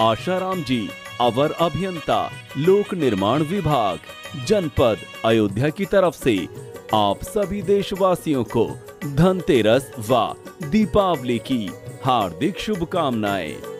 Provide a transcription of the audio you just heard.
आशाराम जी, अवर अभियंता, लोक निर्माण विभाग, जनपद, अयोध्या की तरफ़ से आप सभी देशवासियों को धनतेरस व दीपावली की हार्दिक शुभकामनाएँ।